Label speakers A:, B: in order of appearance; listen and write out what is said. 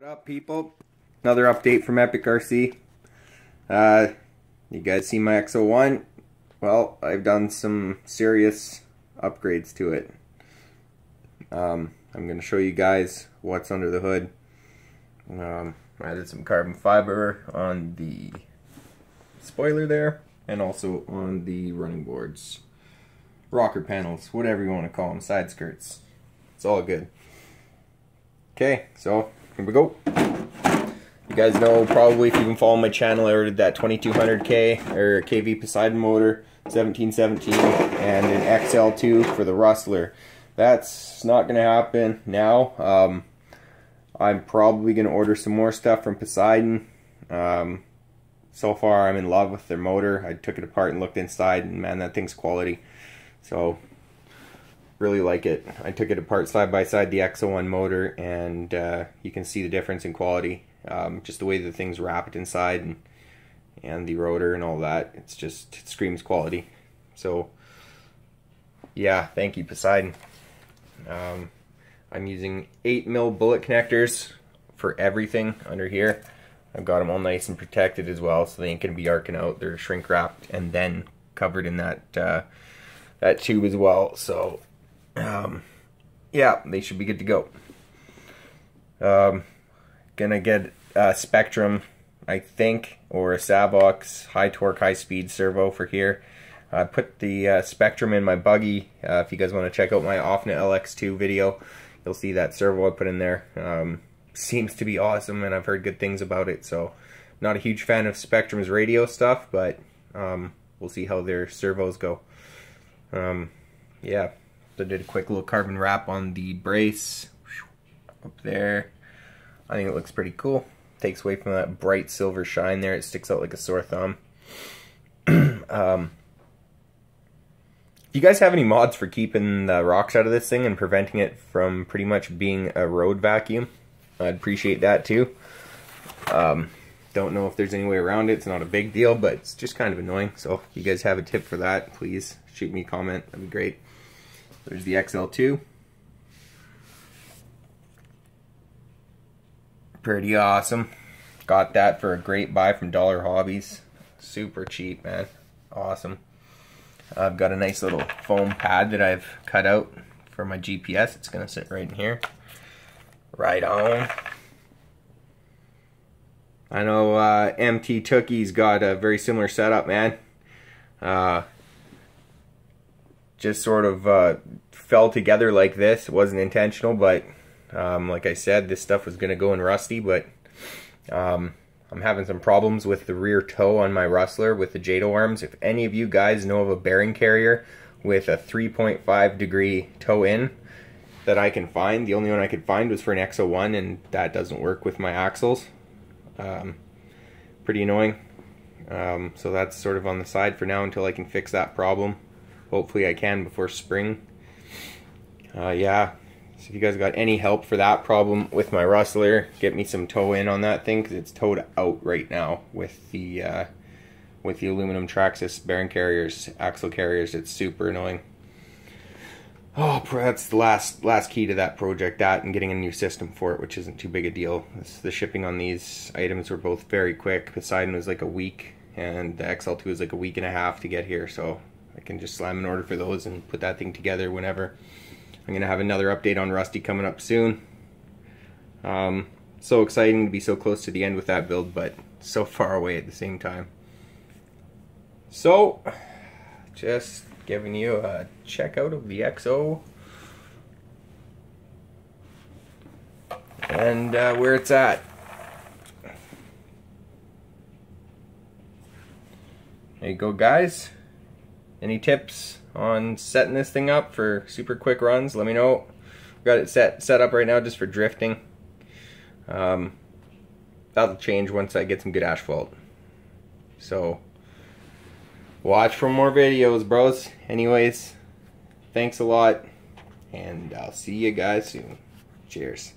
A: What up people? Another update from Epic RC. Uh, you guys see my XO-1? Well, I've done some serious upgrades to it. Um, I'm going to show you guys what's under the hood. Um, I added some carbon fiber on the spoiler there and also on the running boards. Rocker panels, whatever you want to call them, side skirts. It's all good. Okay, so here we go. You guys know probably if you've been following my channel, I ordered that 2200K or KV Poseidon motor, 1717, and an XL2 for the Rustler. That's not going to happen now. Um, I'm probably going to order some more stuff from Poseidon. Um, so far, I'm in love with their motor. I took it apart and looked inside, and man, that thing's quality. So really like it. I took it apart side by side the XO-1 motor and uh, you can see the difference in quality. Um, just the way the thing's wrapped inside and and the rotor and all that. It's just it screams quality. So yeah, thank you Poseidon. Um, I'm using 8 mil bullet connectors for everything under here. I've got them all nice and protected as well so they ain't to be arcing out. They're shrink wrapped and then covered in that uh, that tube as well. So um, yeah, they should be good to go. Um, gonna get a Spektrum, I think, or a Savox high torque, high speed servo for here. I put the uh, Spektrum in my buggy. Uh, if you guys want to check out my OFNA LX2 video, you'll see that servo I put in there. Um, seems to be awesome, and I've heard good things about it. So, not a huge fan of Spektrum's radio stuff, but um, we'll see how their servos go. Um, yeah. I did a quick little carbon wrap on the brace up there. I think it looks pretty cool. Takes away from that bright silver shine there. It sticks out like a sore thumb. um, if you guys have any mods for keeping the rocks out of this thing and preventing it from pretty much being a road vacuum, I'd appreciate that too. Um, don't know if there's any way around it. It's not a big deal, but it's just kind of annoying. So if you guys have a tip for that, please shoot me a comment. That'd be great. There's the XL2. Pretty awesome. Got that for a great buy from Dollar Hobbyz. Super cheap, man. Awesome. I've got a nice little foam pad that I've cut out for my GPS. It's going to sit right in here. Right on. I know uh, MT Tookie's got a very similar setup, man. Uh, just sort of uh, fell together like this. It wasn't intentional, but um, like I said, this stuff was going to go in rusty, but um, I'm having some problems with the rear toe on my Rustler with the Jado arms. If any of you guys know of a bearing carrier with a 3.5 degree toe in that I can find, the only one I could find was for an XO-1, and that doesn't work with my axles. Um, pretty annoying. Um, so that's sort of on the side for now until I can fix that problem hopefully I can before spring. Uh, yeah, so if you guys got any help for that problem with my rustler, get me some toe in on that thing because it's towed out right now with the uh, with the aluminum Traxxas bearing carriers, axle carriers. It's super annoying. Oh, that's the last last key to that project. That and getting a new system for it, which isn't too big a deal. It's, the shipping on these items were both very quick. Poseidon was like a week, and the XL2 was like a week and a half to get here. So I can just slam an order for those and put that thing together whenever. I'm going to have another update on Rusty coming up soon. Um, so exciting to be so close to the end with that build, but so far away at the same time. So, just giving you a checkout of the XO and uh, where it's at. There you go, guys. Any tips on setting this thing up for super quick runs? Let me know. Got it set set up right now just for drifting. Um, that'll change once I get some good asphalt. So, watch for more videos, bros. Anyways, thanks a lot, and I'll see you guys soon. Cheers.